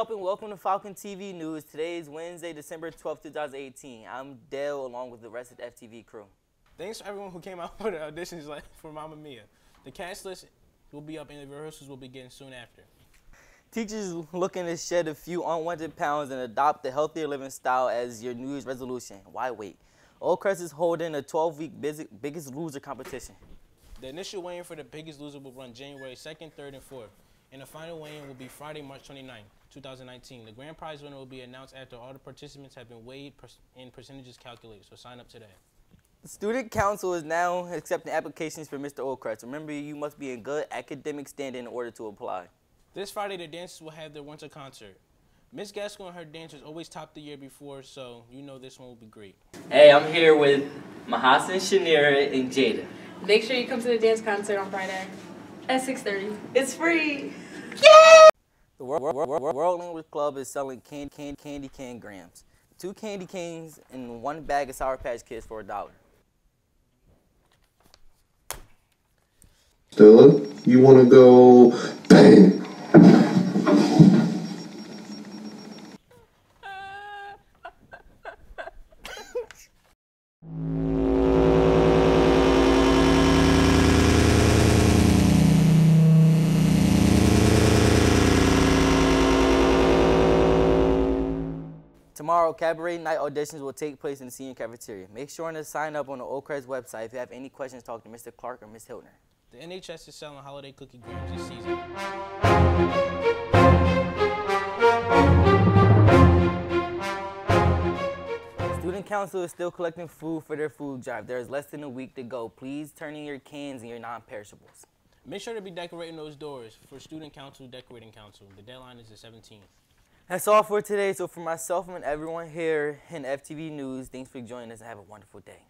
up and welcome to Falcon TV News. Today is Wednesday, December 12th, 2018. I'm Dale along with the rest of the FTV crew. Thanks for everyone who came out for the auditions like for Mamma Mia. The cast list will be up and the rehearsals will begin soon after. Teachers looking to shed a few unwanted pounds and adopt the healthier living style as your New Year's resolution. Why wait? Oakcrest is holding a 12-week Biggest Loser competition. The initial weigh-in for the Biggest Loser will run January 2nd, 3rd, and 4th, and the final weigh-in will be Friday, March 29th, 2019. The grand prize winner will be announced after all the participants have been weighed and percentages calculated, so sign up today. The Student Council is now accepting applications for Mr. Oakcrest. Remember, you must be in good academic standing in order to apply. This Friday, the dancers will have their winter concert. Miss Gaskell and her dancers always topped the year before, so you know this one will be great. Hey, I'm here with Mahasan, Shanira, and Jada. Make sure you come to the dance concert on Friday at 6.30. It's free. Yay! The World, World, World, World Language Club is selling candy, candy, candy cane grams. Two candy canes and one bag of Sour Patch Kids for a dollar. Stella, you want to go bang? Tomorrow, cabaret night auditions will take place in the senior cafeteria. Make sure to sign up on the Oakcrest website. If you have any questions, talk to Mr. Clark or Ms. Hiltner. The NHS is selling holiday cookie grams this season. Student Council is still collecting food for their food drive. There is less than a week to go. Please turn in your cans and your non-perishables. Make sure to be decorating those doors for Student Council Decorating Council. The deadline is the 17th. That's all for today. So for myself and everyone here in FTV News, thanks for joining us and have a wonderful day.